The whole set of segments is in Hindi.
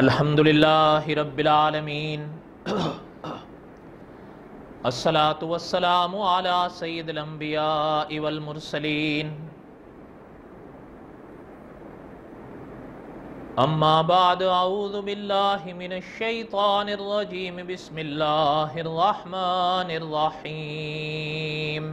अल्हम्दुलिल्लाह रब्बिलालमीन अस्सलातु वस्सलामु अला सय्यिदिल अंबिया वल मुरसलीन अम्मा बाद अऊज़ु बिल्लाहि मिनश शैतानिर रजीम बिस्मिल्लाहिर रहमानिर रहीम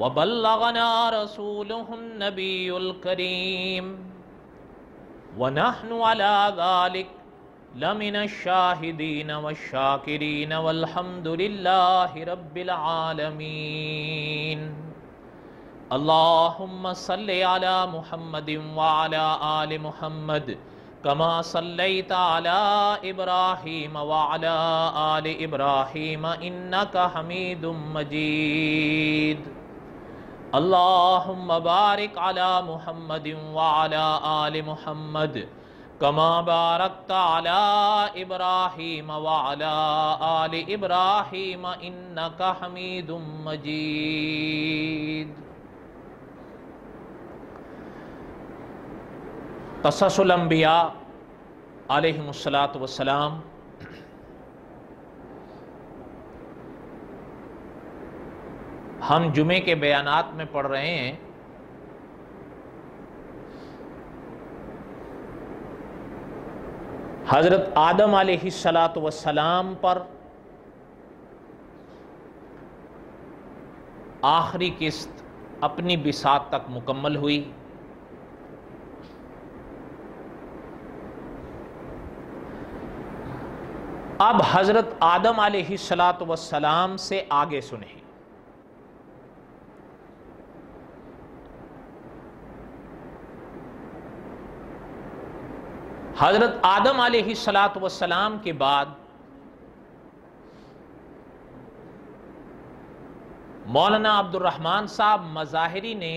वबल्लगना रसूलुहुन्नबीयुल करीम वनहनु अला ज़ालिक लमिनश शाहिदीन वश्शाकिरीन वल्हम्दुलिल्लाहि रब्बिल आलमीन अल्लाहुम्म सल्लि अला मुहम्मदिन व अला आलि मुहम्मद कमा सल्लैत अला इब्राहीम व अला आलि इब्राहीम इन्नका हमीदुम मजीद अल्लाहुम्म बारिक अला मुहम्मदिन व अला आलि मुहम्मद, कमा बारकत अला इब्राहीम व अला आलि इब्राहीम इन्नका हमीदुम मजीद। कससुल अंबिया अलैहिमुस्सलातु हम जुमे के बयानात में पढ़ रहे हैं, हज़रत आदम सलाम पर आखिरी किस्त अपनी बिसात तक मुकम्मल हुई। अब हज़रत आदम सलाम से आगे सुने। हज़रत आदम सलाम के बाद मौलाना अब्दुलरहमान साहब मज़ाहरी ने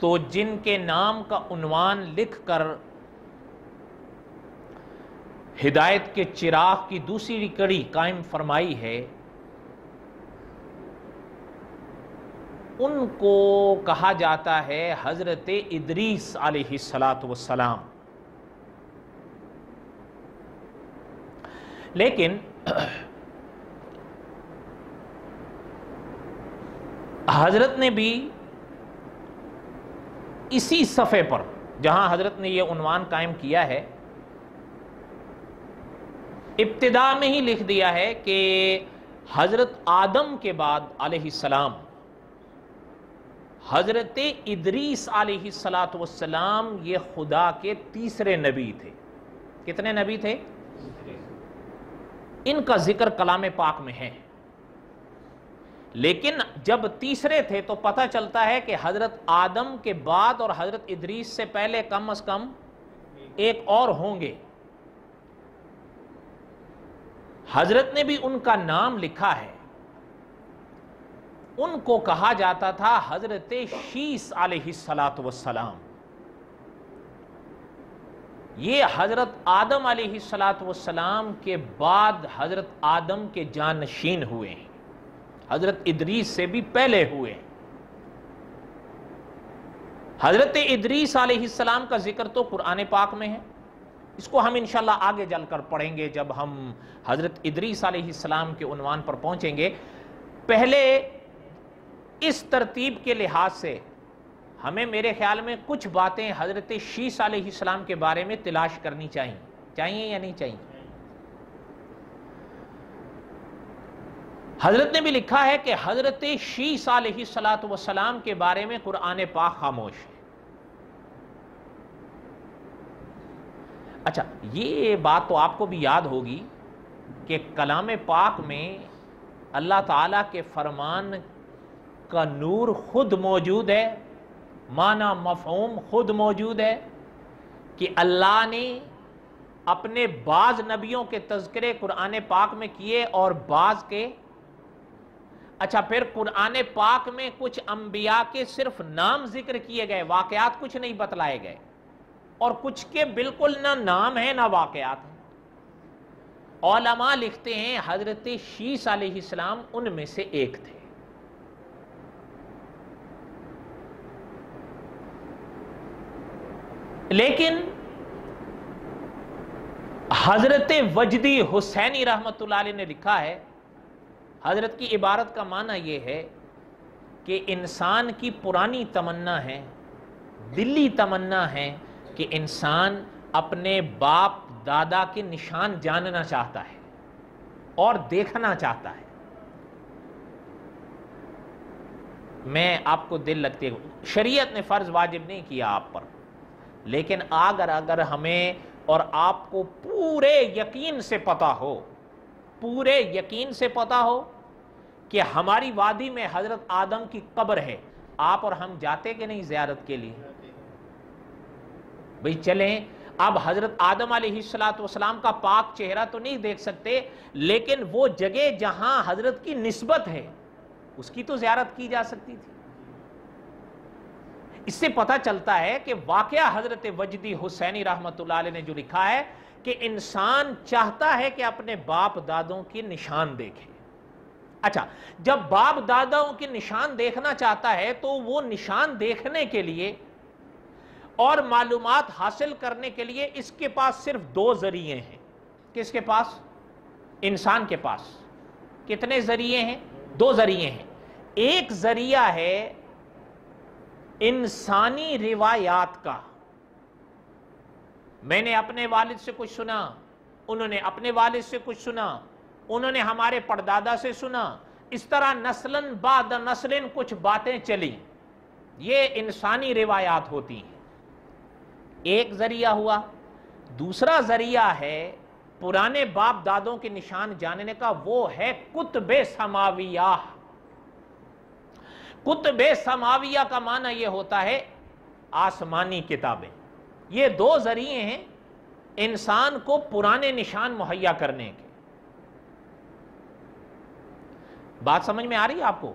तो जिनके नाम का उन्वान लिख कर हिदायत के चिराग की दूसरी कड़ी कायम फरमाई है उनको कहा जाता है हज़रत इदरीस सलाम लेकिन हज़रत ने भी इसी सफ़े पर, जहाँ हज़रत ने यह उन्वान कायम किया है, इब्तदा में ही लिख दिया है कि हज़रत आदम के बाद सलाम हज़रत इदरीस सलाम ये खुदा के तीसरे नबी थे। कितने नबी थे? इनका ज़िक्र कलाम पाक में है। लेकिन जब तीसरे थे तो पता चलता है कि हज़रत आदम के बाद और हज़रत इदरीस से पहले कम अज़ कम एक और होंगे। हज़रत ने भी उनका नाम लिखा है। उनको कहा जाता था हज़रत शीस सलाम ये हज़रत आदम सलाम के बाद हज़रत आदम के जानशीन हुए हैं। हज़रत इदरीस से भी पहले हुए हैं। हज़रत इदरीस सलाम का ज़िक्र तो कुरान पाक में है। इसको हम इंशाल्लाह आगे चलकर पढ़ेंगे जब हम हज़रत इदरीस सलाम के उनवान पर पहुँचेंगे। पहले इस तरतीब के लिहाज से हमें मेरे ख्याल में कुछ बातें हज़रत शीस सलाम के बारे में तलाश करनी चाहिए। चाहिए या नहीं चाहिए? हज़रत ने भी लिखा है कि हज़रत शीस सलाम के बारे में कुरान पाक खामोश है। अच्छा ये बात तो आपको भी याद होगी कि कलाम पाक में अल्लाह ताला के फरमान का नूर खुद मौजूद है, माना मफहूम खुद मौजूद है, कि अल्लाह ने अपने बाज नबियों के तस्करे कुरान पाक में किए और बाज के। अच्छा फिर कुरान पाक में कुछ अंबिया के सिर्फ़ नाम ज़िक्र किए गए, वाकयात कुछ नहीं बतलाए गए, और कुछ के बिल्कुल ना नाम है, ना वाकयात है। ओलमा लिखते हैं, हज़रत शीस अलैहिस्सलाम उनमें से एक थे। लेकिन हज़रत वजदी हुसैनी रहमत ने लिखा है, हज़रत की इबारत का माना यह है कि इंसान की पुरानी तमन्ना है, दिल्ली तमन्ना है कि इंसान अपने बाप, दादा के निशान जानना चाहता है और देखना चाहता है। मैं आपको दिल लगते शरीयत ने फ़र्ज़ वाजिब नहीं किया आप पर। लेकिन अगर अगर हमें और आपको पूरे यकीन से पता हो, पूरे यकीन से पता हो कि हमारी वादी में हज़रत आदम की कब्र है, आप और हम जाते कि नहीं जियारत के लिए? भाई चलें, अब हज़रत आदम सलाम का पाक चेहरा तो नहीं देख सकते, लेकिन वो जगह जहाँ हज़रत की निस्बत है, उसकी तो ज्यारत की जा सकती थी। इससे पता चलता है कि वाकया हज़रत वजदी हुसैनी रहमत ने जो लिखा है कि इंसान चाहता है कि अपने बाप दादों के निशान देखे। अच्छा जब बाप दादाओं के निशान देखना चाहता है तो वो निशान देखने के लिए और मालूम हासिल करने के लिए इसके पास सिर्फ़ दो ज़रिए हैं। किसके पास? इंसान के पास। कितने ज़रिए हैं? दो ज़रिए हैं। एक ज़रिया है इंसानी रिवायात का। मैंने अपने वालिद से कुछ सुना, उन्होंने अपने वालिद से कुछ सुना, उन्होंने हमारे परदादा से सुना, इस तरह नस्लन बाद नस्लिन कुछ बातें चली। ये इंसानी रिवायात होती हैं। एक ज़रिया हुआ, दूसरा ज़रिया है पुराने बाप दादों के निशान जानने का, वो है कुतब समाविया। कुतब समाविया का माना यह होता है आसमानी किताबें। ये दो ज़रिए हैं इंसान को पुराने निशान मुहैया करने के। बात समझ में आ रही है आपको?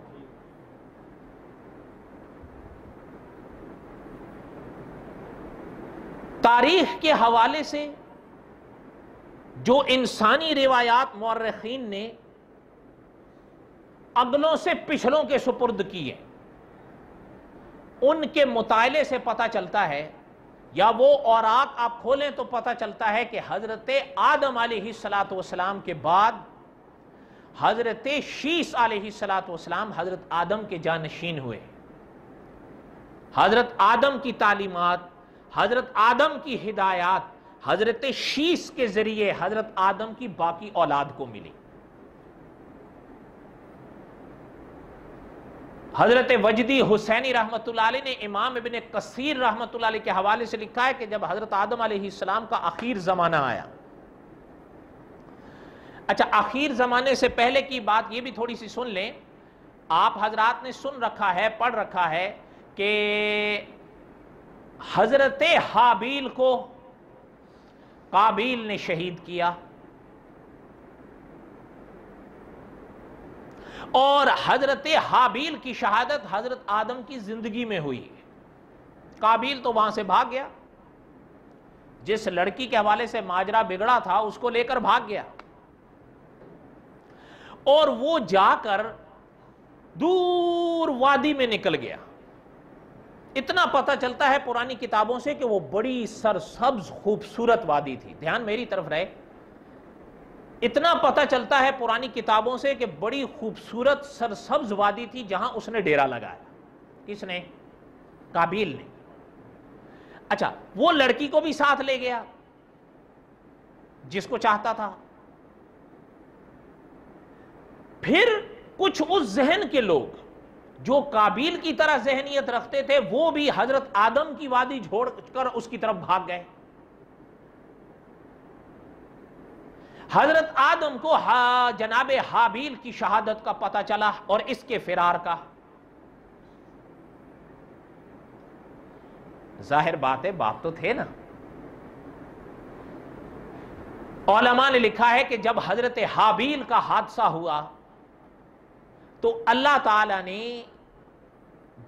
तारीख के हवाले से जो इंसानी रिवायात मौरखीन ने अगलों से पिछलों के सुपुर्द है उनके मुताले से पता चलता है, या वो और आप खोलें तो पता चलता है कि हज़रत आदम सलात सलाम के बाद हज़रत शीस सलाम हज़रत आदम के जानशीन हुए। हज़रत आदम की तालीमत, हज़रत आदम की हिदायत, हज़रत शीस के ज़रिए हज़रत आदम की बाकी औलाद को मिली। हज़रत वजदी हुसैनी रहमत ने इमाम इबन कसीर रहमत के हवाले से लिखा है कि जब हज़रत आदम सलाम का आखिर ज़माना आया। अच्छा आखिर ज़माने से पहले की बात ये भी थोड़ी सी सुन लें। आप हजरात ने सुन रखा है, पढ़ रखा है कि हज़रत हाबील को काबिल ने शहीद किया। और हज़रत हाबील की शहादत हज़रत आदम की ज़िंदगी में हुई। काबिल तो वहाँ से भाग गया। जिस लड़की के हवाले से माजरा बिगड़ा था, उसको लेकर भाग गया। और वो जाकर दूर वादी में निकल गया। इतना पता चलता है पुरानी किताबों से कि वो बड़ी सरसब्ज, खूबसूरत वादी थी। ध्यान मेरी तरफ़ रहे। इतना पता चलता है पुरानी किताबों से कि बड़ी खूबसूरत सरसब्ज वादी थी जहाँ उसने डेरा लगाया। किसने? काबिल ने। अच्छा वो लड़की को भी साथ ले गया, जिसको चाहता था। फिर कुछ उस जहन के लोग, जो काबिल की तरह जहनीत रखते थे, वो भी हज़रत आदम की वादी छोड़कर उसकी तरफ़ भाग गए। हज़रत आदम को हा, जनाब हाबील की शहादत का पता चला और इसके फिरार का। ज़ाहिर बात है, बाप तो थे ना। ओलमा ने लिखा है कि जब हज़रत हाबील का हादसा हुआ तो अल्लाह ताला ने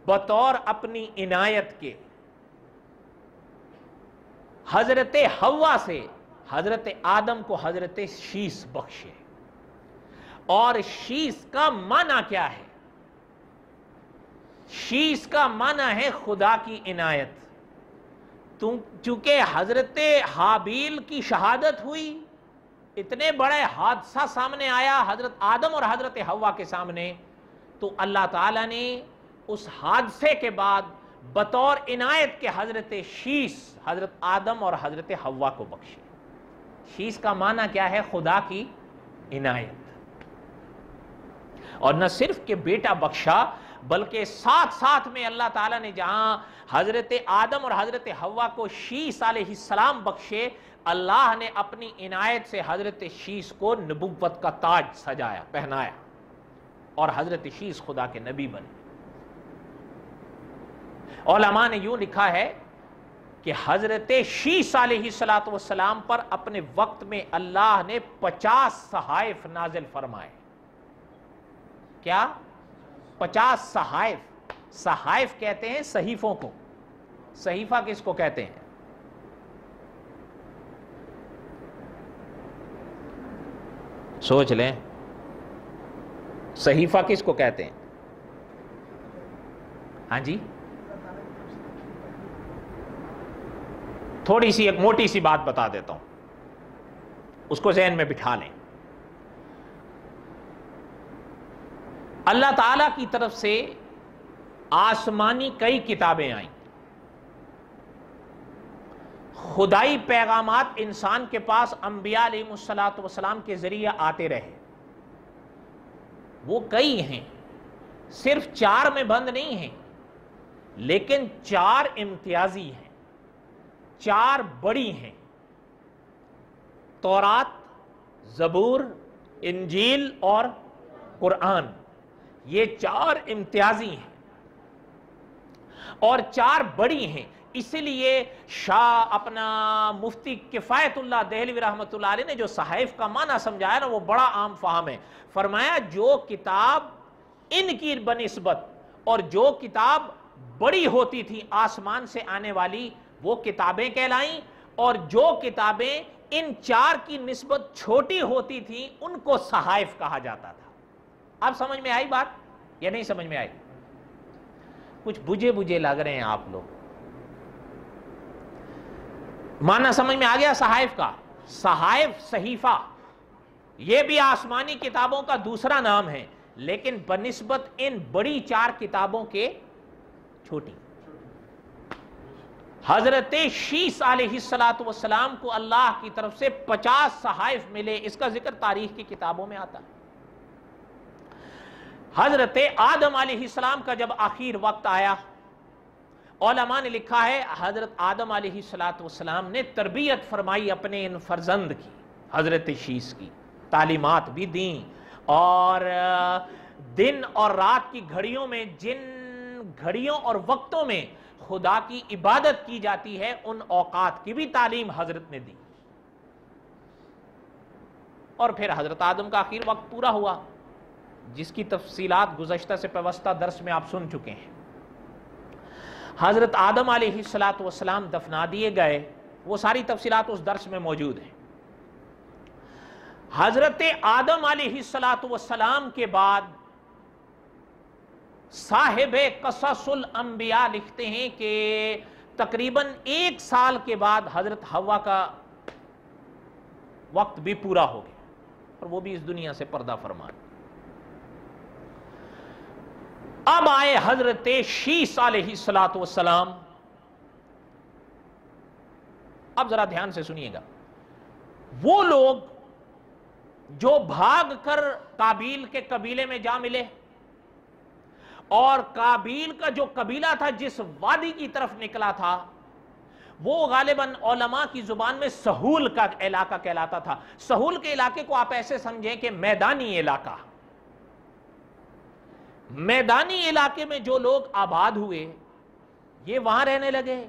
बतौर अपनी इनायत के हज़रत हवा से हज़रत आदम को हज़रत शीश बख्शे। और शीश का माना क्या है? शीश का माना है खुदा की इनायत। चूँकि हज़रत हाबील की शहादत हुई, इतने बड़े हादसा सामने आया हज़रत आदम और हज़रत हवा के सामने तो अल्लाह ताला ने उस हादसे के बाद बतौर इनायत के हज़रत शीश हज़रत आदम और हज़रत हवा को बख्शे। शीश का माना क्या है? खुदा की इनायत। और न सिर्फ़ के बेटा बख्शा, बल्कि साथ साथ में अल्लाह ताला ने जहाँ हज़रत आदम और हज़रत हवा को शीश सलाम बख्शे, अल्लाह ने अपनी इनायत से हज़रत शीश को नबुवत का ताज सजाया, पहनाया। और हज़रत शीश खुदा के नबी बने। ओलमा ने यूँ लिखा है कि हज़रत शीश सलाम पर अपने वक्त में अल्लाह ने पचास सहाइफ नाजिल फरमाए। क्या? पचास सहाइफ सहाइफ कहते हैं सहीफों को। सहीफा किसको कहते हैं? सोच लें। सहीफा किसको कहते हैं? हाँ जी? थोड़ी सी एक मोटी सी बात बता देता हूँ। उसको जहन में बिठा लें। अल्लाह ताला की तरफ़ से आसमानी कई किताबें आई। खुदाई पैगाम इंसान के पास अंबिया अम्बियालाम के ज़रिए आते रहे। वो कई हैं। सिर्फ़ चार में बंद नहीं हैं, लेकिन चार इम्तियाजी हैं। चार बड़ी हैं। तौरात, जबूर, इंजील और कुरान। ये चार इम्तियाजी हैं और चार बड़ी हैं। इसलिए शाह अपना मुफ्ती किफ़ायतुल्ला दहलवी रहमत ने जो सहाइफ का माना समझाया ना, वो बड़ा आम फाहम है। फरमाया, जो किताब इनकी बनस्बत और जो किताब बड़ी होती थी, आसमान से आने वाली वो किताबें कहलाई और जो किताबें इन चार की निस्बत छोटी होती थी, उनको सहाइफ कहा जाता था। अब समझ में आई बात या नहीं समझ में आई? कुछ बुझे बुझे लग रहे हैं आप लोग। माना समझ में आ गया सहाइफ का? सहाइफ सहीफा। यह भी आसमानी किताबों का दूसरा नाम है, लेकिन बनस्बत इन बड़ी चार किताबों के छोटी। हज़रत शीस सलाम को अल्लाह की तरफ़ से पचास सहाइफ मिले। इसका ज़िक्र तारीख की किताबों में आता हज़रत आदम सलाम का जब आखिर वक्त आया ओलमा ने लिखा है, हज़रत आदम सलाम ने तरबियत फरमाई अपने इन फर्जंद की, हज़रत शीस की, तालीमत भी दी। और, दिन और रात की घड़ियों में, जिन घड़ियों और वक्तों में खुदा की इबादत की जाती है, उन औकात की भी तालीम हज़रत ने दी। और फिर हज़रत आदम का आखिर वक्त पूरा हुआ, जिसकी तफसीलात गुजशत से व्यवस्था दर्श में आप सुन चुके हैं। हज़रत आदम सलाम दफना दिए गए, वो सारी तफसीलात उस दर्श में मौजूद हैं। हज़रत आदम सलाम के बाद साहिब कससुल अंबिया लिखते हैं कि तकरीबन एक साल के बाद हज़रत हवा का वक्त भी पूरा हो गया और वो भी इस दुनिया से पर्दा फरमान। अब आए हज़रत शीस सलाम अब जरा ध्यान से सुनिएगा। वो लोग जो भाग कर काबिल के कबीले में जा मिले और काबिल का जो कबीला था, जिस वादी की तरफ़ निकला था, वो गालिबन ओलमा की ज़ुबान में सहूल का इलाका कहलाता था। सहूल के इलाके को आप ऐसे समझें कि मैदानी इलाका। मैदानी इलाके में जो लोग आबाद हुए, ये वहाँ रहने लगे।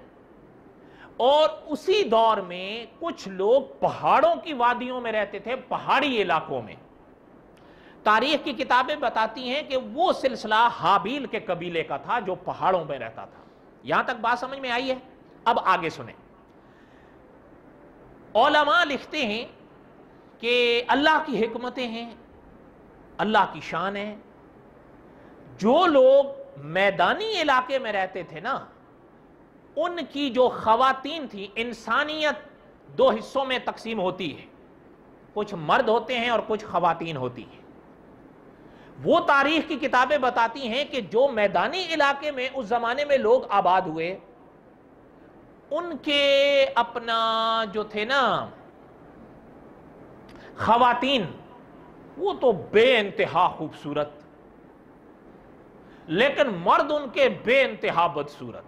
और उसी दौर में कुछ लोग पहाड़ों की वादियों में रहते थे, पहाड़ी इलाकों में। तारीख की किताबें बताती हैं कि वो सिलसिला हाबील के कबीले का था, जो पहाड़ों में रहता था। यहाँ तक बात समझ में आई है? अब आगे सुने। ओलमा लिखते हैं कि अल्लाह की हमतें हैं, अल्लाह की शान है। जो लोग मैदानी इलाके में रहते थे ना, उनकी जो खातन थी, इंसानियत दो हिस्सों में तकसीम होती है। कुछ मर्द होते हैं और कुछ खातन होती हैं। वो तारीख की किताबें बताती हैं कि जो मैदानी इलाके में उस जमाने में लोग आबाद हुए, उनके अपना जो थे ना खातन वो तो बे इंतहा खूबसूरत। लेकिन मर्द उनके बे इंतहा बदसूरत।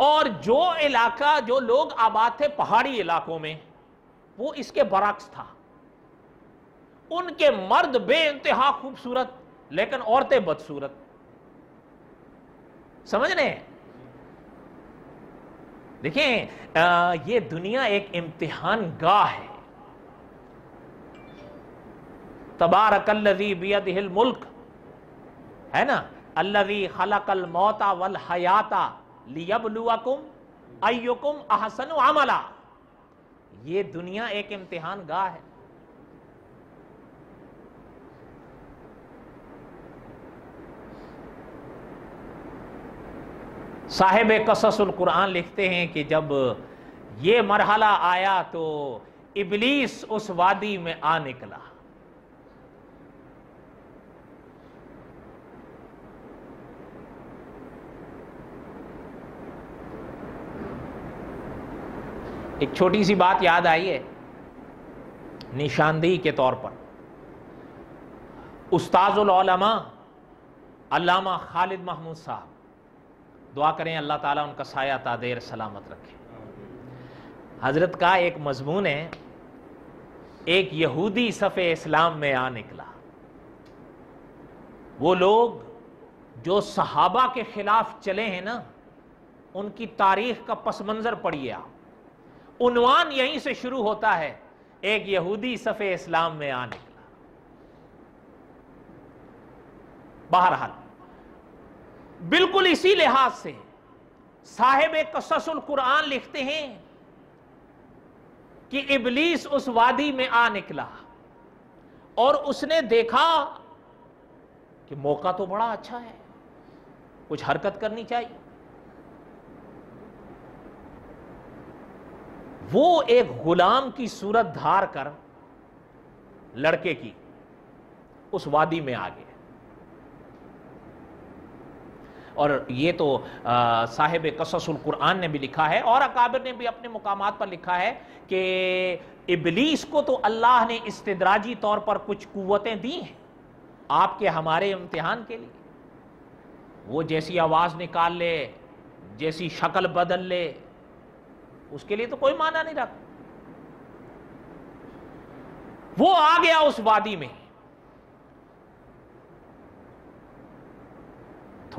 और जो इलाका, जो लोग आबाद थे पहाड़ी इलाकों में, वो इसके बरक्स था। उनके मर्द बे इंतहा खूबसूरत, लेकिन औरतें बदसूरत। समझ रहे देखिए ये दुनिया एक इम्तिहान गाह है। तबारकल्लजी बियदिल मुल्क, है ना? अल्लजी खलकल मौता वल हयाता लियबलुअकुम अयुकुम अहसन अमला। ये दुनिया एक इम्तिहान गाह है। साहेब कससुल कुरान लिखते हैं कि जब ये मरहला आया तो इबलीस उस वादी में आ निकला। एक छोटी सी बात याद आई है, निशानदेही के तौर पर। उस्ताजुलमा अल्लामा खालिद महमूद साहब दुआ करें, अल्लाह ताला उनका साया तादेर सलामत रखे। हज़रत का एक मजमून है, एक यहूदी सफ़े इस्लाम में आ निकला। वो लोग जो सहाबा के खिलाफ चले हैं ना, उनकी तारीख का पस मंज़र पढ़िए आप। उनवान यहीं से शुरू होता है, एक यहूदी सफ़े इस्लाम में आ निकला। बहरहाल बिल्कुल इसी लिहाज से साहेब कससुल कुरान लिखते हैं कि इबलीस उस वादी में आ निकला और उसने देखा कि मौका तो बड़ा अच्छा है, कुछ हरकत करनी चाहिए। वो एक गुलाम की सूरत धार कर लड़के की उस वादी में आ गए। और ये तो साहिब कससुल कुरान ने भी लिखा है और अकाबिर ने भी अपने मुकाम पर लिखा है कि इबलीस को तो अल्लाह ने इस्तराजी तौर पर कुछ कुतें दी हैं आपके हमारे इम्तिहान के लिए। वो जैसी आवाज़ निकाल ले, जैसी शक्ल बदल ले, उसके लिए तो कोई माना नहीं रखा वो आ गया उस वादी में।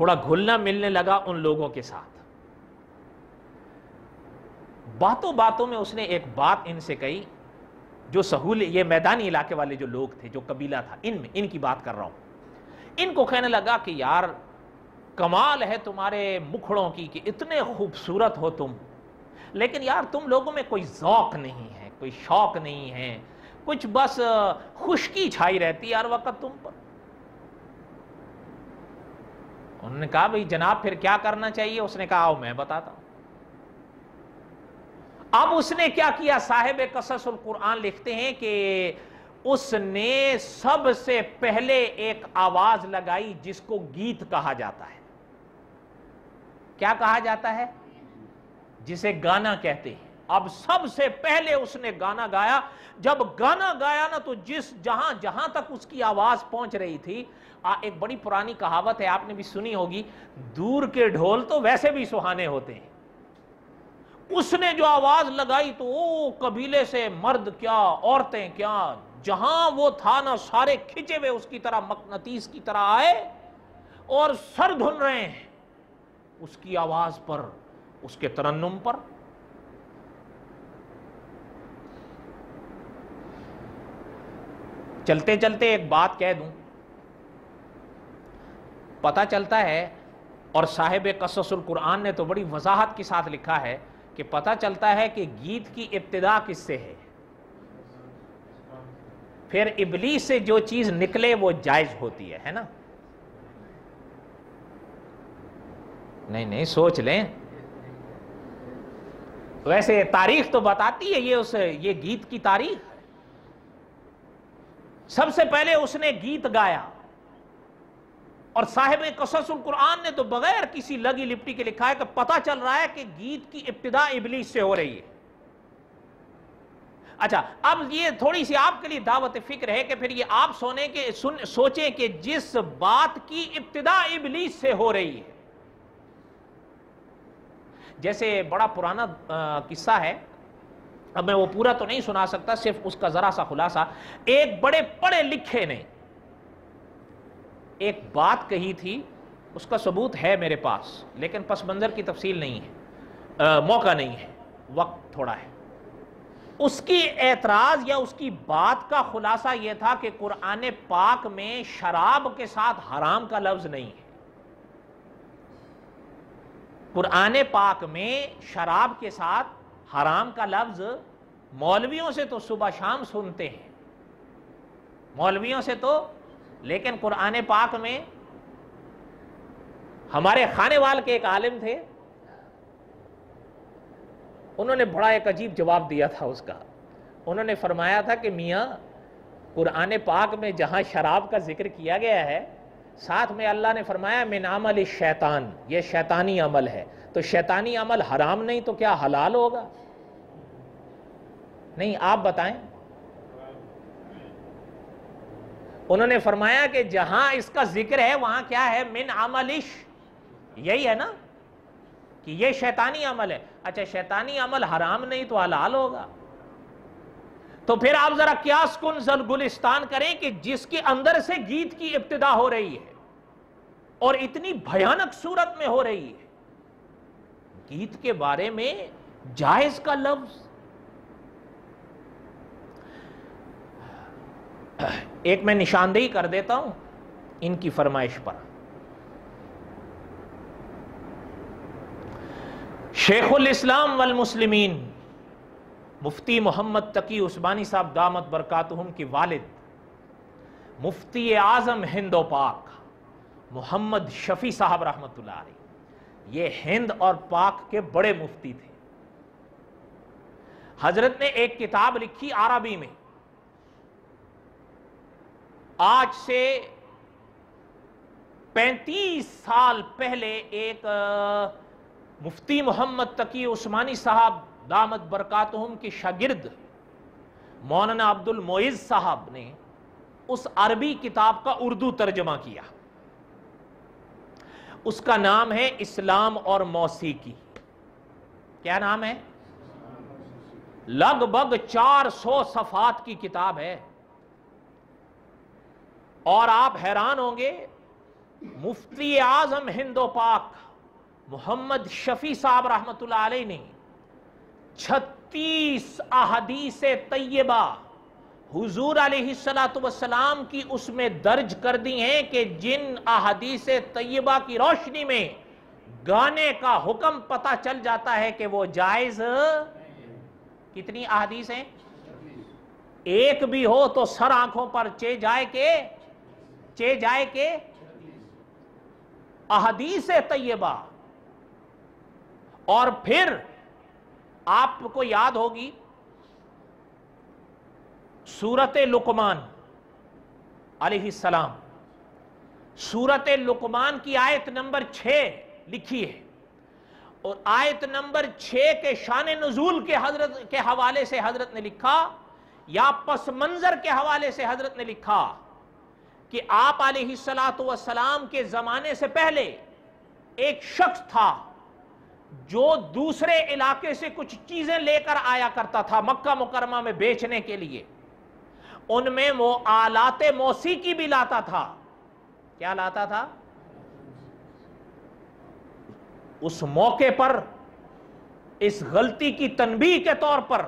थोड़ा घुलना मिलने लगा उन लोगों के साथ। बातों बातों में उसने एक बात इनसे कही, जो सहूल, ये मैदानी इलाके वाले जो लोग थे, जो कबीला था, इनमें, इनकी बात कर रहा हूँ। इनको कहने लगा कि यार, कमाल है तुम्हारे मुखड़ों की कि इतने खूबसूरत हो तुम। लेकिन यार, तुम लोगों में कोई जौक नहीं है, कोई शौक नहीं है। कुछ बस, खुशकी छाई रहती है, हर वक्त तुम पर। उन्होंने कहा, भाई जनाब, फिर क्या करना चाहिए? उसने कहा, आओ, मैं बताता हूँ. अब उसने क्या किया? साहेब कससुल कुरान लिखते हैं कि उसने सबसे पहले एक आवाज़ लगाई जिसको गीत कहा जाता है। क्या कहा जाता है? जिसे गाना कहते हैं। अब सबसे पहले उसने गाना गाया। जब गाना गाया ना तो जिस जहाँ जहाँ तक उसकी आवाज़ पहुँच रही थी आ, एक बड़ी पुरानी कहावत है आपने भी सुनी होगी दूर के ढोल तो वैसे भी सुहाने होते हैं। उसने जो आवाज़ लगाई तो वो कबीले से मर्द क्या औरतें क्या जहाँ वो था ना सारे खिंचे हुए उसकी तरह मकनतीस की तरह आए और सर धुन रहे हैं। उसकी आवाज़ पर उसके तरन्नुम पर चलते चलते एक बात कह दूँ पता चलता है, और साहिब कससुल कुरान ने तो बड़ी वजाहत के साथ लिखा है कि पता चलता है कि गीत की इब्तदा किससे है। फिर इबली से जो चीज़ निकले, वो जायज़ होती है है ना? नहीं नहीं, सोच लें। वैसे तारीख तो बताती है ये उस, ये गीत की तारीख। सबसे पहले उसने गीत गाया। और साहिब कससुल कुरान ने तो बगैर किसी लगी लिपटी के लिखा है कि पता चल रहा है कि गीत की इब्तदा इबलीस से हो रही है। अच्छा अब ये थोड़ी सी आपके लिए दावत फ़िक्र है कि फिर ये आप सोने के, सुन, सोचें कि जिस बात की इब्तदा इबलीस से हो रही है। जैसे बड़ा पुराना किस्सा है। अब मैं वो पूरा तो नहीं सुना सकता, सिर्फ़ उसका जरा सा खुलासा। एक बड़े पढ़े लिखे ने एक बात कही थी उसका सबूत है मेरे पास लेकिन पस मंज़र की तफसील नहीं है। आ, मौका नहीं है वक्त थोड़ा है। उसकी एतराज़ या उसकी बात का खुलासा यह था कि कुरान पाक में शराब के साथ हराम का लफ्ज़ नहीं है। कुरान पाक में शराब के साथ हराम का लफ्ज़ मौलवियों से तो सुबह शाम सुनते हैं। मौलवियों से तो लेकिन कुरान पाक में हमारे खाने वाल के एक आलिम थे। उन्होंने बड़ा एक अजीब जवाब दिया था उसका। उन्होंने फरमाया था कि, मियाँ, कुरान पाक में जहाँ शराब का ज़िक्र किया गया है, साथ में अल्लाह ने फरमाया, मिन अमल शैतान, ये शैतानी अमल है। तो शैतानी अमल हराम नहीं तो क्या हलाल होगा? नहीं, आप बताएँ। उन्होंने फरमाया कि जहाँ इसका ज़िक्र है, वहाँ क्या है? मिन अमलिश यही है ना? कि ये शैतानी अमल है। अच्छा शैतानी अमल हराम नहीं तो हलाल होगा। तो फिर आप जरा क्यास कुन जल गुलिस्तान करें कि जिसके अंदर से गीत की इब्तदा हो रही है और इतनी भयानक सूरत में हो रही है। गीत के बारे में जायज़ का लफ्ज एक मैं निशानदेही कर देता हूँ इनकी फरमाइश पर। शेखुल इस्लाम वल मुस्लिमीन, मुफ्ती मोहम्मद तकी उस्मानी साहब दामत बरकातहम की वालिद, मुफ्ती आज़म हिंदो पाक, मोहम्मद शफी साहब रहमत ये हिंद और पाक के बड़े मुफ्ती थे। हज़रत ने एक किताब लिखी अरबी में आज से 35 साल पहले एक मुफ्ती मोहम्मद तकी उस्मानी साहब दामद बरकातहम के शागिर्द मौलाना अब्दुल मोइज साहब ने उस अरबी किताब का उर्दू तर्जमा किया। उसका नाम है इस्लाम और मौसीकी। क्या नाम है? लगभग 400 सफात की किताब है। और आप हैरान होंगे, मुफ्ती आज़म हिंदो पाक मोहम्मद शफी साहब रहमत ने छत्तीस अहदीस तैयबा हुजूर सलाम की उसमें दर्ज कर दी हैं कि जिन अहदीस तैयबा की रोशनी में गाने का हुक्म पता चल जाता है कि वो जायज़ कितनी अहदीस हैं? एक भी हो तो सर आँखों पर चे जाए के चे जाए के? अहदीस तैयबा और फिर आपको याद होगी, सूरत लुकमान सलाम। सूरत लुकमान की आयत नंबर छ लिखी है। और आयत नंबर छ के शान नजूल के हज़रत, के हवाले से हज़रत ने लिखा, या पस मंजर के हवाले से हज़रत ने लिखा कि आप सलाम के जमाने से पहले एक शख्स था जो दूसरे इलाके से कुछ चीज़ें लेकर आया करता था मक्का मुकरमा में बेचने के लिए। उनमें वो आलाते मौसीकी भी लाता था। क्या लाता था? उस मौके पर, इस गलती की तनबी के तौर पर,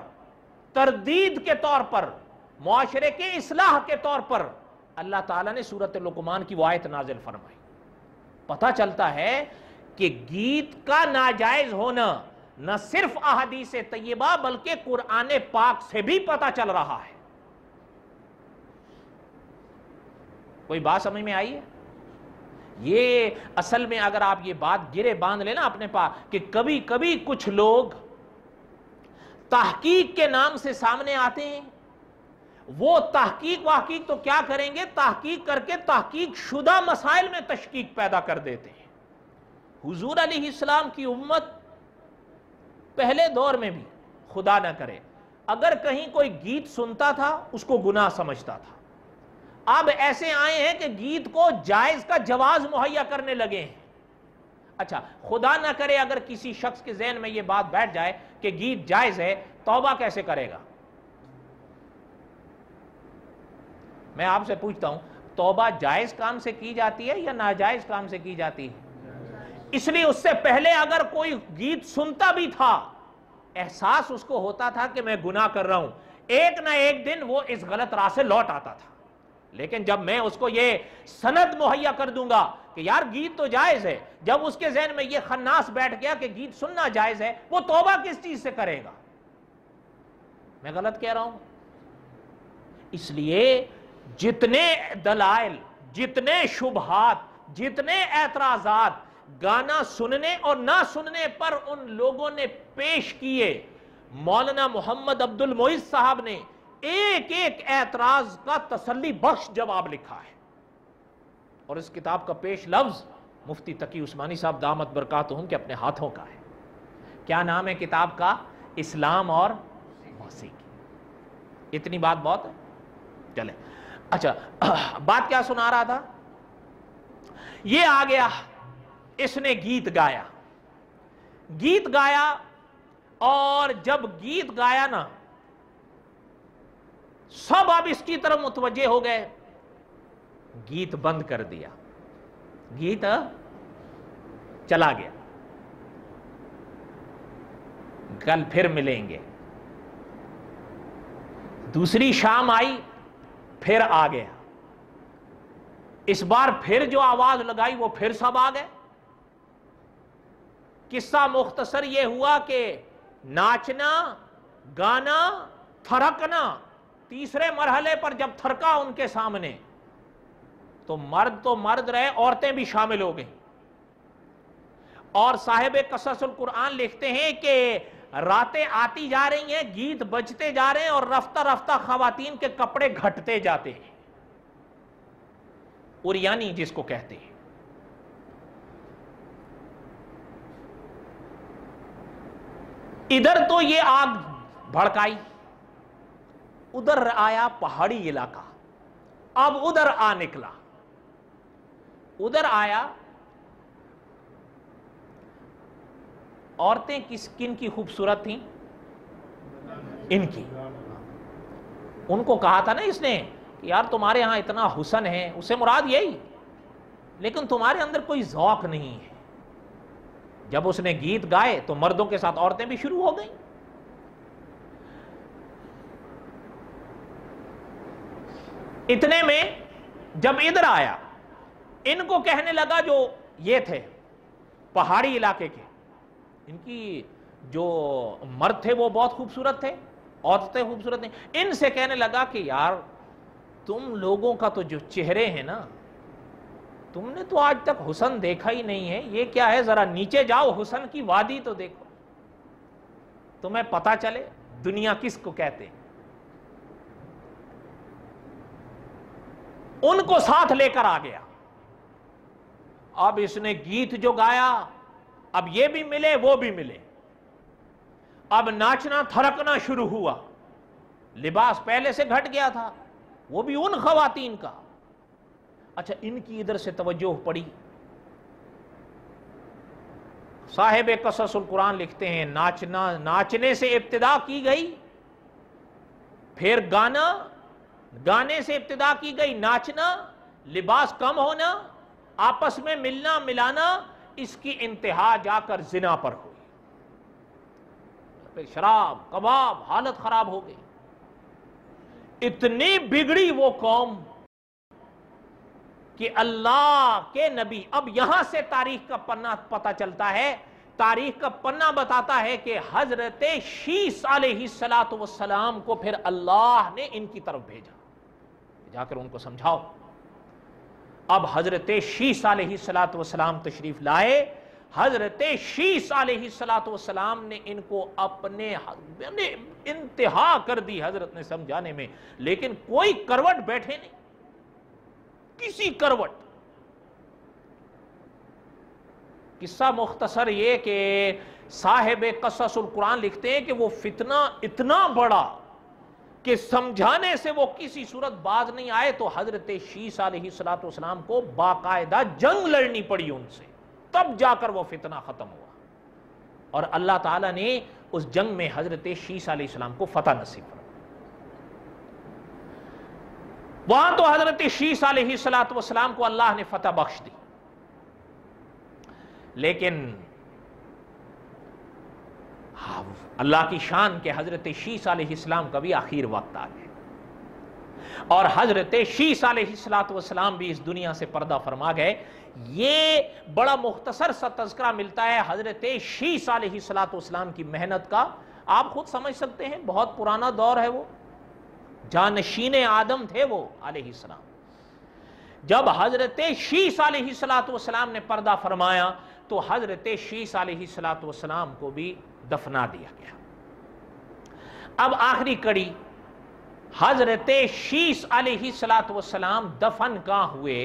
तरदीद के तौर पर मुआशरे के इसलाह के तौर पर अल्लाह ताला ने सूरत लुकमान की वायत नाजिल फरमाई। पता चलता है कि गीत का नाजायज होना न सिर्फ़ अहदीस तय्यबा बल्कि कुरान पाक से भी पता चल रहा है। कोई बात समझ में आई है? ये असल में अगर आप ये बात गिरे बाँध लेना अपने पास कि कभी कभी कुछ लोग तहकीक के नाम से सामने आते हैं। वो तहकीक वहकीक तो क्या करेंगे? तहकीक करके तहकीक शुदा मसाइल में तशकीक पैदा कर देते हैं। हुजूर अली इस्लाम की उम्मत पहले दौर में भी खुदा ना करे। अगर कहीं कोई गीत सुनता था, उसको गुनाह समझता था। अब ऐसे आए हैं कि गीत को जायज़ का जवाब मुहैया करने लगे हैं। अच्छा खुदा ना करे अगर किसी शख्स के जहन में यह बात बैठ जाए कि गीत जायज़ है, तौबा कैसे करेगा? मैं आपसे पूछता हूँ, तोबा जायज़ काम से की जाती है या नाजायज काम से की जाती है? इसलिए उससे पहले अगर कोई गीत सुनता भी था, एहसास उसको होता था कि मैं गुनाह कर रहा हूँ। एक ना एक दिन वो इस गलत राह से लौट आता था। लेकिन जब मैं उसको ये सनद मुहैया कर दूँगा कि यार गीत तो जायज़ है, जब उसके जहन में ये खन्नास बैठ गया कि गीत सुनना जायज़ है, वो तोबा किस चीज़ से करेगा? मैं गलत कह रहा हूँ। इसलिए जितने दलाइल, जितने शुभहात, जितने एतराजात गाना सुनने और ना सुनने पर उन लोगों ने पेश किए। मौलाना मोहम्मद अब्दुल मोइज साहब ने एक एक ऐतराज का तसली बख्श जवाब लिखा है। और इस किताब का पेश लफ्ज, मुफ्ती तकी उस्मानी साहब दामद बरकत के अपने हाथों का है। क्या नाम है किताब का? इस्लाम और मौसीकी। इतनी बात बहुत है। चले। अच्छा बात क्या सुना रहा था? ये आ गया, इसने गीत गाया। गीत गाया और जब गीत गाया ना, सब अब इसकी तरफ़ मुतवजे हो गए। गीत बंद कर दिया। गीत चला गया। कल फिर मिलेंगे। दूसरी शाम आई फिर आ गया। इस बार फिर जो आवाज़ लगाई, वो फिर सब आ गए। किस्सा मुख्तसर ये हुआ कि नाचना, गाना, थरकना, तीसरे मरहले पर जब थरका उनके सामने तो मर्द तो मर्द रहे, औरतें भी शामिल हो गई। और साहेब कससुल कुरान लिखते हैं कि रातें आती जा रही हैं, गीत बजते जा रहे हैं और रफ्ता रफ्ता खातन के कपड़े घटते जाते हैं। उरियानी जिसको कहते हैं। इधर तो ये आग भड़काई, उधर आया पहाड़ी इलाका, अब उधर आ निकला, उधर आया औरतें किस किन की खूबसूरत थी? इनकी। उनको कहा था ना इसने कि यार तुम्हारे यहाँ इतना हुसन है उसे मुराद यही। लेकिन तुम्हारे अंदर कोई जौक नहीं है। जब उसने गीत गाए तो मर्दों के साथ औरतें भी शुरू हो गई। इतने में जब इधर आया, इनको कहने लगा जो ये थे, पहाड़ी इलाके के। इनकी जो मर्द थे वो बहुत खूबसूरत थे, औरतें खूबसूरत थी इनसे कहने लगा कि यार, तुम लोगों का तो जो चेहरे हैं ना, तुमने तो आज तक हुसन देखा ही नहीं है। ये क्या है? जरा नीचे जाओ, हुसन की वादी तो देखो। तुम्हें पता चले दुनिया किसको कहते उनको साथ लेकर आ गया। अब इसने गीत जो गाया अब ये भी मिले, वो भी मिले। अब नाचना, थरकना शुरू हुआ। लिबास पहले से घट गया था, वो भी उन खवातीन का। अच्छा इनकी इधर से तवज्जो पड़ी। साहेब कससुल कुरान लिखते हैं, नाचना, नाचने से इब्तदा की गई, फिर गाना, गाने से इब्तदा की गई, नाचना, लिबास कम होना, आपस में मिलना, मिलाना इसकी इंतहा जाकर जिना पर हुई। फिर शराब, कबाब, हालत खराब हो गई। इतनी बिगड़ी वो कौम कि अल्लाह के नबी, अब यहाँ से तारीख का पन्ना पता चलता है। तारीख का पन्ना बताता है कि हज़रत शीस सलाम को फिर अल्लाह ने इनकी तरफ़ भेजा। जाकर उनको समझाओ। अब हज़रत शीस सलाम तशरीफ़ लाए। हज़रत शीस सलाम ने इनको अपने इंतहा कर दी हज़रत ने समझाने में। लेकिन कोई करवट बैठे नहीं। किसी करवट। किस्सा मुख्तसर ये कि साहेब कससुल कुरान लिखते हैं कि वो फितना इतना बड़ा कि समझाने से वो किसी सूरत बाज नहीं आए तो हज़रत शीस सलाम को बाकायदा जंग लड़नी पड़ी उनसे। तब जाकर वो फितना खत्म हुआ। और अल्लाह ताला ने उस जंग में हज़रत शीस सलाम को फतह नसीब वहाँ तो हज़रत शीस सलाम को अल्लाह ने फतह बख्श दी। लेकिन अल्लाह की शान के हज़रत शीस इस्लाम का भी आखिर वक्त आ गया। और हज़रत शीस सलाम भी इस दुनिया से पर्दा फरमा गए। ये बड़ा मुख्तसर सा तस्करा मिलता है हज़रत शीस सलाम की मेहनत का। आप खुद समझ सकते हैं, बहुत पुराना दौर है वो। जानशीन आदम थे वो आलम जब हज़रत शीस सलाम ने पर्दा फरमाया तो हज़रत शीस सलाम को भी दफना दिया गया। अब आखिरी कड़ी, हज़रत शीश शीस सलाम दफन कहाँ हुए।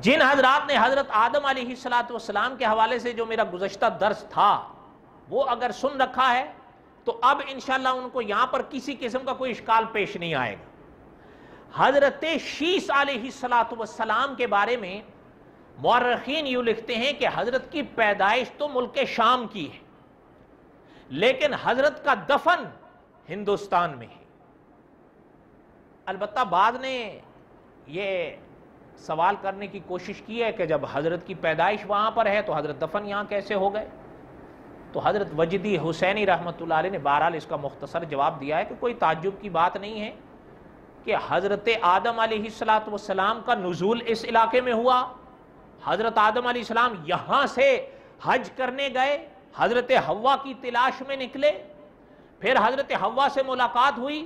जिन हजरात ने हज़रत आदम सलाम के हवाले से जो मेरा गुजश्ता दर्स था, वो अगर सुन रखा है तो अब इंशाला उनको यहाँ पर किसी किस्म का कोई इश्काल पेश नहीं आएगा। हज़रत शीश शीस सलाम के बारे में मौरखीन यूँ लिखते हैं कि हज़रत की पैदाइश तो मुल्क शाम की है, लेकिन हज़रत का दफन हिंदुस्तान में है। अलबत्ता बाद ने यह सवाल करने की कोशिश की है कि जब हज़रत की पैदाइश वहाँ पर है तो हज़रत दफन यहाँ कैसे हो गए? तो हज़रत वजदी हुसैनी रहमत ने बहरहाल इसका मुख्तसर जवाब दिया है कि कोई ताजुब की बात नहीं है कि हज़रत आदम सलाम का नजूल इस इलाके में हुआ। हज़रत आदम सलाम यहाँ से हज करने गए, हज़रत हवा की तलाश में निकले। फिर हज़रत हवा से मुलाकात हुई,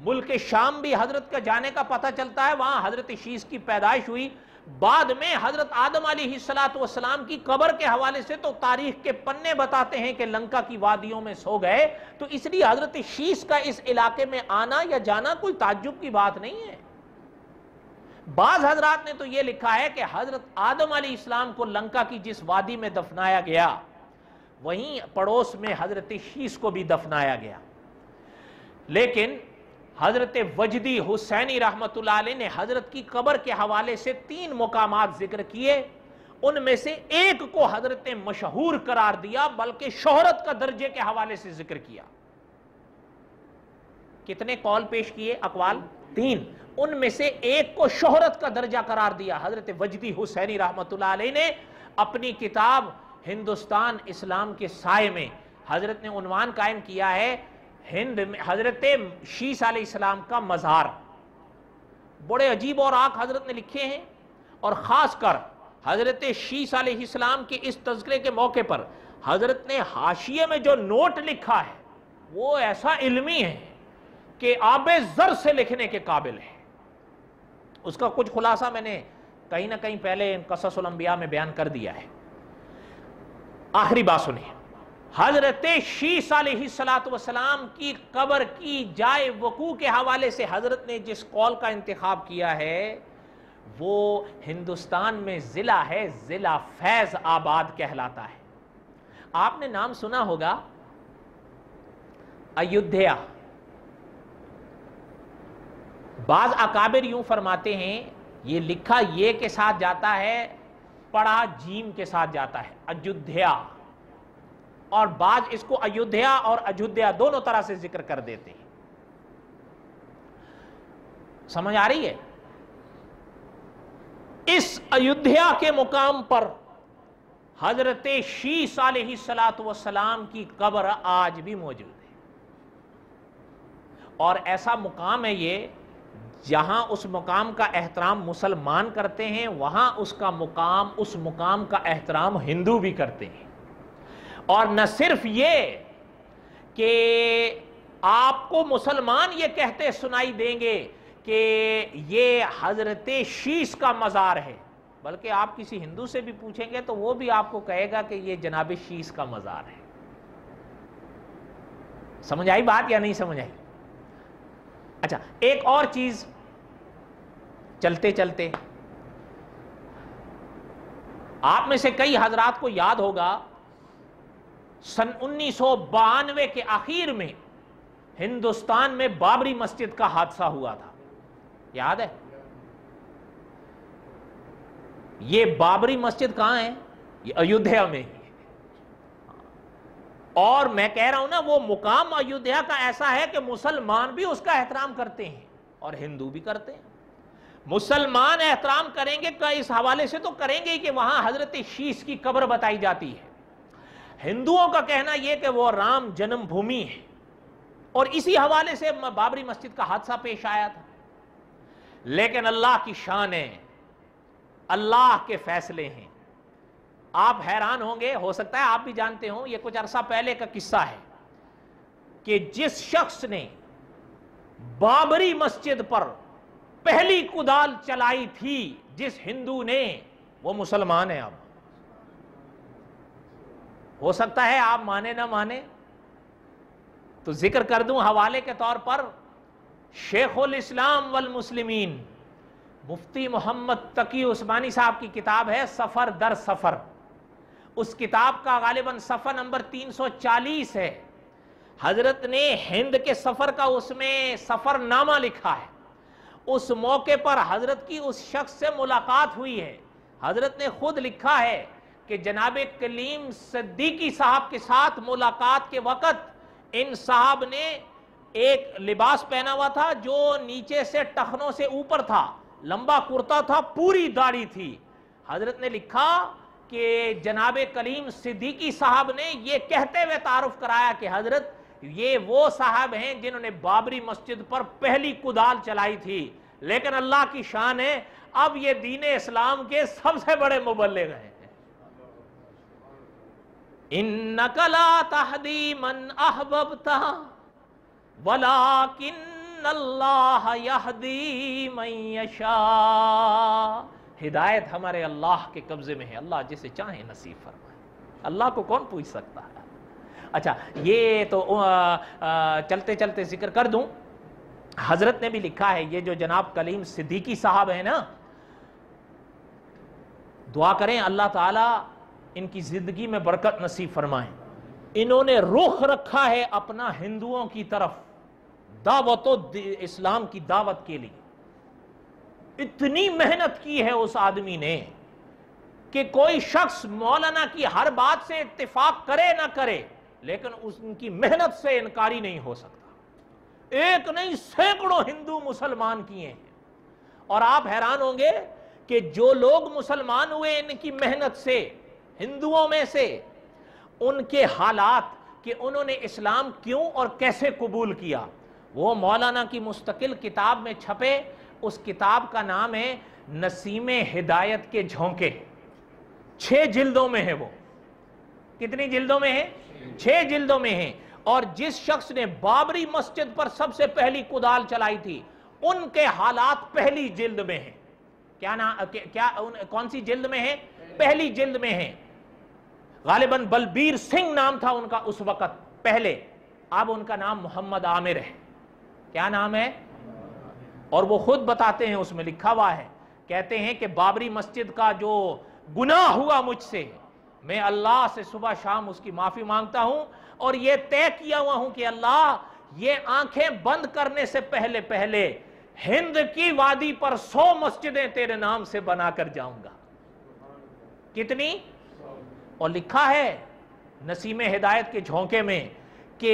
मुल्क शाम भी हज़रत का जाने का पता चलता है, वहाँ हज़रत शीश की पैदाइश हुई। बाद में हज़रत आदम सलाम की कब्र के हवाले से तो तारीख के पन्ने बताते हैं कि लंका की वादियों में सो गए। तो इसलिए हज़रत शीश का इस इलाके में आना या जाना कोई ताज्जुब की बात नहीं है। बाज हजरात ने तो यह लिखा है कि हज़रत आदम अली इस्लाम को लंका की जिस वादी में दफनाया गया, वहीं पड़ोस में हज़रत शीश को भी दफनाया गया। लेकिन हज़रत वजदी हुसैनी रहमत ने हज़रत की कबर के हवाले से तीन मुकाम ज़िक्र किए। उनमें से एक को हज़रत मशहूर करार दिया, बल्कि शोहरत का दर्जे के हवाले से ज़िक्र किया। कितने कॉल पेश किए अकवाल? तीन। उनमें से एक को शोहरत का दर्जा करार दिया। हज़रत वजदी हुसैनी रहमत ने अपनी किताब हिंदुस्तान इस्लाम के साय में हज़रत ने उनवान कायम किया है हिंद में, हज़रत शीस इस्लाम का मज़ार। बड़े अजीब और आक हज़रत ने लिखे हैं और ख़ास कर हज़रत शीस इस्लाम के इस तस्करे के मौके पर हज़रत ने हाशिए में जो नोट लिखा है, वो ऐसा इल्मी है कि आब जर से लिखने के काबिल है। उसका कुछ खुलासा मैंने कहीं ना कहीं पहले कससलम्बिया में बयान कर दिया है। आखिरी बात सुनिए। हज़रत शीस की कबर की जाए वकू के हवाले से हज़रत ने जिस कॉल का इंतखब किया है, वो हिंदुस्तान में ज़िला है, ज़िला फैज़ आबाद कहलाता है। आपने नाम सुना होगा? अयोध्या। बाज अकाबिर यूँ फरमाते हैं, ये लिखा ये के साथ जाता है पढ़ा जीम के साथ जाता है, अयोध्या। और बाज इसको अयोध्या और अयोध्या दोनों तरह से ज़िक्र कर देते हैं। समझ आ रही है? इस अयोध्या के मुकाम पर हज़रत शीस सलाम की कब्र आज भी मौजूद है। और ऐसा मुकाम है ये जहाँ उस मुकाम का एहतराम मुसलमान करते हैं, वहाँ उसका मुकाम, उस मुकाम का एहतराम हिंदू भी करते हैं। और न सिर्फ़ ये कि आपको मुसलमान ये कहते सुनाई देंगे कि ये हज़रत शीश का मज़ार है, बल्कि आप किसी हिंदू से भी पूछेंगे तो वो भी आपको कहेगा कि ये जनाब शीश का मज़ार है। समझ आई बात या नहीं समझ आई? अच्छा एक और चीज़, चलते चलते। आप में से कई हजरात को याद होगा, सन उन्नीस सौ बानवे के आखिर में हिंदुस्तान में बाबरी मस्जिद का हादसा हुआ था। याद है? ये बाबरी मस्जिद कहाँ है? ये अयोध्या में ही। और मैं कह रहा हूँ ना, वो मुकाम अयोध्या का ऐसा है कि मुसलमान भी उसका एहतराम करते हैं और हिंदू भी करते हैं। मुसलमान एहतराम करेंगे, का, इस हवाले से तो करेंगे कि वहाँ हज़रत शीश की कब्र बताई जाती है। हिंदुओं का कहना यह कि वो राम जन्मभूमि है। और इसी हवाले से बाबरी मस्जिद का हादसा पेश आया था। लेकिन अल्लाह की शान है, अल्लाह के फैसले हैं। आप हैरान होंगे, हो सकता है आप भी जानते हो यह कुछ अरसा पहले का किस्सा है कि जिस शख्स ने बाबरी मस्जिद पर पहली कुदाल चलाई थी, जिस हिंदू ने, वो मुसलमान है अब। हो सकता है आप माने ना माने। तो ज़िक्र कर दूँ हवाले के तौर पर, शेखुल इस्लाम वल मुस्लिमीन, मुफ्ती मोहम्मद तकी उस्मानी साहब की किताब है, सफ़र दर सफ़र। उस किताब का गालिबन सफ़र नंबर 340 है। हज़रत ने हिंद के सफ़र का उसमें सफ़रनामा लिखा है। उस मौके पर हज़रत की उस शख्स से मुलाकात हुई है। हज़रत ने खुद लिखा है कि जनाब कलीम सद्दीकी साहब के साथ मुलाकात के वक़्त इन साहब ने एक लिबास पहना हुआ था जो नीचे से टखनों से ऊपर था, लंबा कुर्ता था, पूरी दाढ़ी थी। हज़रत ने लिखा कि जनाब कलीम सिद्दीकी साहब ने यह कहते हुए तारुफ कराया कि हज़रत, ये वो साहब हैं जिन्होंने बाबरी मस्जिद पर पहली कुदाल चलाई थी। लेकिन अल्लाह की शान है, अब ये दीन इस्लाम के सबसे बड़े मुबल्ले हैं। इन नकला तहदी मन अहबता वला किन अल्लाह यहदी मैशा हिदायत हमारे अल्लाह के कब्ज़े में है। अल्लाह जिसे चाहे नसीब फरमाए। अल्लाह को कौन पूछ सकता है? अच्छा ये तो आ, आ, चलते चलते ज़िक्र कर दूँ। हज़रत ने भी लिखा है ये जो जनाब कलीम सिद्दीकी साहब है ना दुआ करें अल्लाह ताला इनकी ज़िंदगी में बरकत नसीब फरमाए। इन्होंने रुख रखा है अपना हिंदुओं की तरफ़ दावत इस्लाम की दावत के लिए। इतनी मेहनत की है उस आदमी ने कि कोई शख्स मौलाना की हर बात से इत्तेफाक करे ना करे, लेकिन उनकी मेहनत से इनकारी नहीं हो सकता। एक नहीं, सैकड़ों हिंदू मुसलमान किए हैं। और आप हैरान होंगे कि जो लोग मुसलमान हुए इनकी मेहनत से, हिंदुओं में से, उनके हालात कि उन्होंने इस्लाम क्यों और कैसे कबूल किया, वो मौलाना की मुस्तकिल किताब में छपे उस किताब का नाम है नसीम हिदायत के झोंके। छह जिल्दों में है वो। कितनी जिल्दों में है? छह जिल्दों में है। और जिस शख्स ने बाबरी मस्जिद पर सबसे पहली कुदाल चलाई थी उनके हालात पहली जिल्द में है। क्या ना क्या उन, कौन सी जिल्द में है? पहली जिल्द में है। गालिबन बलबीर सिंह नाम था उनका उस वक्त। पहले अब उनका नाम मोहम्मद आमिर है। क्या नाम है? और वो खुद बताते हैं, उसमें लिखा हुआ है। कहते हैं कि बाबरी मस्जिद का जो गुनाह हुआ मुझसे, मैं अल्लाह से सुबह शाम उसकी माफ़ी माँगता हूँ और यह तय किया हुआ हूँ कि अल्लाह, ये आँखें बंद करने से पहले पहले हिंद की वादी पर सौ मस्जिदें तेरे नाम से बनाकर जाऊँगा। कितनी? और लिखा है नसीम हिदायत के झोंके में कि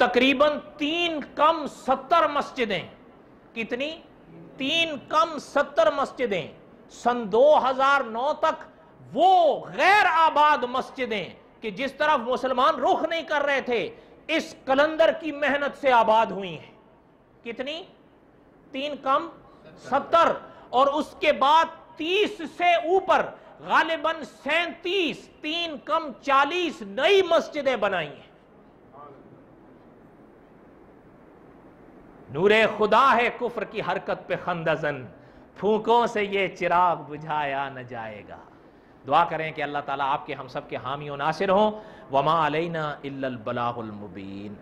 तकरीबन तीन कम सत्तर मस्जिदें। कितनी? तीन कम सत्तर मस्जिदें। सन 2009 तक वो गैर आबाद मस्जिदें कि जिस तरफ़ मुसलमान रुख नहीं कर रहे थे, इस कलंदर की मेहनत से आबाद हुई हैं। कितनी? तीन कम सत्तर। और उसके बाद तीस से ऊपर, गालिबन सैतीस, तीन कम चालीस नई मस्जिदें बनाई हैं। नूरे खुदा है कुफर की हरकत पे खंदजन। फूकों से ये चिराग बुझाया न जाएगा। दुआ करें कि अल्लाह ताला आपके, हम सब के हामी नासिर हों। वमा अलैना इल्लल बलाहुल मुबीन।